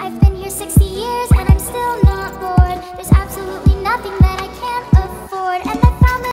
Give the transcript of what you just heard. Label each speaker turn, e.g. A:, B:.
A: I've been